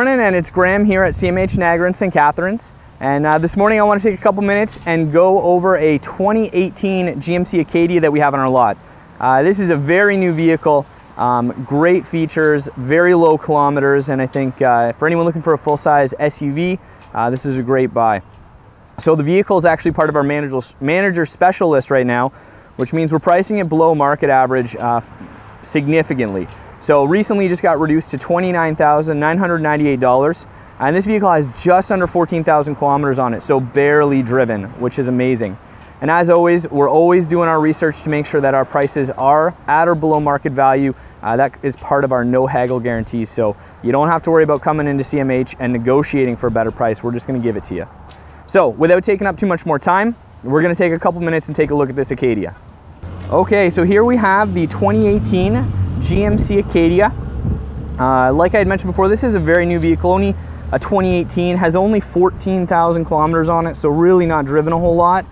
Morning, and it's Graham here at CMH Niagara in St. Catharines. And uh, this morning I want to take a couple minutes and go over a 2018 GMC Acadia that we have on our lot. Uh, this is a very new vehicle, um, great features, very low kilometers, and I think uh, for anyone looking for a full-size SUV, uh, this is a great buy. So the vehicle is actually part of our manager, manager special list right now, which means we're pricing it below market average uh, significantly. So recently just got reduced to $29,998. And this vehicle has just under 14,000 kilometers on it, so barely driven, which is amazing. And as always, we're always doing our research to make sure that our prices are at or below market value. Uh, that is part of our no haggle guarantees. So you don't have to worry about coming into CMH and negotiating for a better price. We're just gonna give it to you. So without taking up too much more time, we're gonna take a couple minutes and take a look at this Acadia. Okay, so here we have the 2018 GMC Acadia. Uh, like I had mentioned before, this is a very new vehicle, only a 2018, has only 14,000 kilometers on it, so really not driven a whole lot.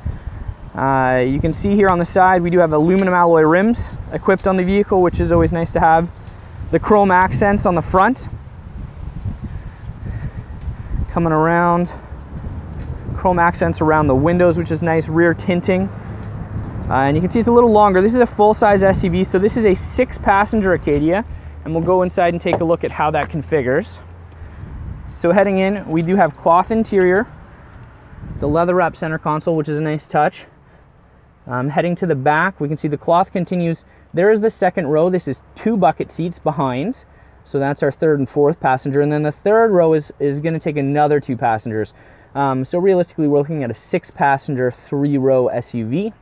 Uh, you can see here on the side, we do have aluminum alloy rims equipped on the vehicle, which is always nice to have. The chrome accents on the front. Coming around, chrome accents around the windows, which is nice, rear tinting. Uh, and you can see it's a little longer. This is a full-size SUV, so this is a six-passenger Acadia, and we'll go inside and take a look at how that configures. So heading in, we do have cloth interior, the leather wrap center console, which is a nice touch. Um, heading to the back, we can see the cloth continues. There is the second row. This is two bucket seats behind. So that's our third and fourth passenger. And then the third row is, is going to take another two passengers. Um, so realistically, we're looking at a six passenger, three row SUV.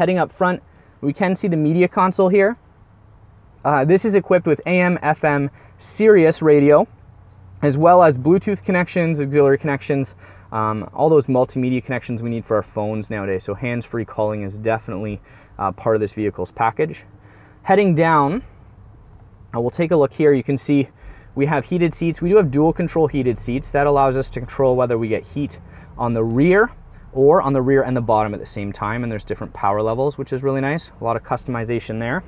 Heading up front, we can see the media console here. Uh, this is equipped with AM, FM, Sirius radio, as well as Bluetooth connections, auxiliary connections, um, all those multimedia connections we need for our phones nowadays. So hands-free calling is definitely uh, part of this vehicle's package. Heading down, uh, we'll take a look here. You can see we have heated seats. We do have dual control heated seats. That allows us to control whether we get heat on the rear or on the rear and the bottom at the same time. And there's different power levels, which is really nice. A lot of customization there.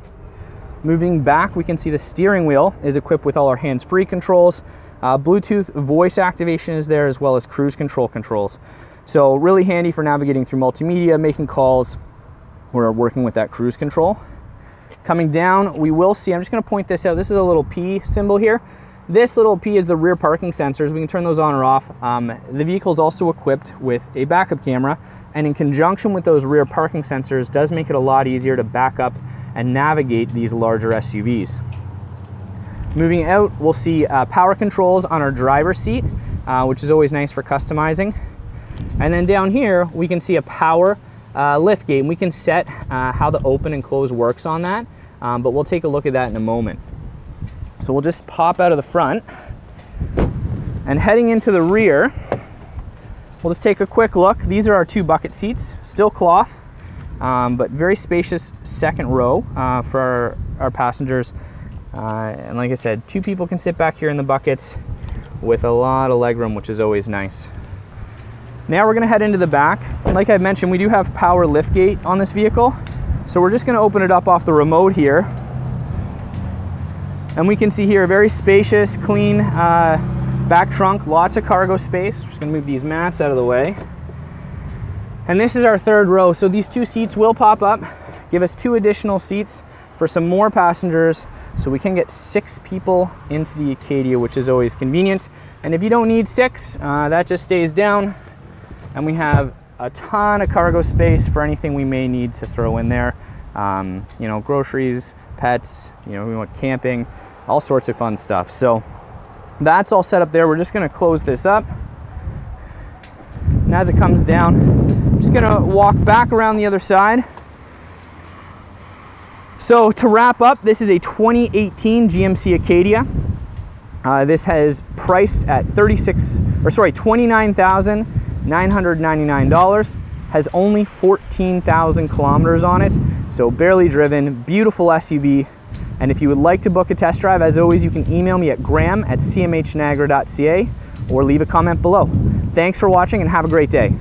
Moving back, we can see the steering wheel is equipped with all our hands-free controls. Uh, Bluetooth voice activation is there as well as cruise control controls. So really handy for navigating through multimedia, making calls, or working with that cruise control. Coming down, we will see, I'm just gonna point this out. This is a little P symbol here. This little P is the rear parking sensors. We can turn those on or off. Um, the vehicle is also equipped with a backup camera and in conjunction with those rear parking sensors does make it a lot easier to back up and navigate these larger SUVs. Moving out, we'll see uh, power controls on our driver's seat, uh, which is always nice for customizing. And then down here, we can see a power uh, lift gate. And we can set uh, how the open and close works on that, um, but we'll take a look at that in a moment. So we'll just pop out of the front and heading into the rear, we'll just take a quick look. These are our two bucket seats, still cloth, um, but very spacious second row uh, for our, our passengers. Uh, and like I said, two people can sit back here in the buckets with a lot of legroom, which is always nice. Now we're gonna head into the back. Like I mentioned, we do have power lift gate on this vehicle. So we're just gonna open it up off the remote here and we can see here a very spacious, clean uh, back trunk, lots of cargo space. just gonna move these mats out of the way. And this is our third row. So these two seats will pop up, give us two additional seats for some more passengers. So we can get six people into the Acadia, which is always convenient. And if you don't need six, uh, that just stays down. And we have a ton of cargo space for anything we may need to throw in there. Um, you know, groceries, pets, you know, we want camping, all sorts of fun stuff. So that's all set up there. We're just gonna close this up. And as it comes down, I'm just gonna walk back around the other side. So to wrap up, this is a 2018 GMC Acadia. Uh, this has priced at 36, or sorry, $29,999 has only 14,000 kilometers on it, so barely driven, beautiful SUV. And if you would like to book a test drive, as always, you can email me at graham at cmhniagara.ca or leave a comment below. Thanks for watching and have a great day.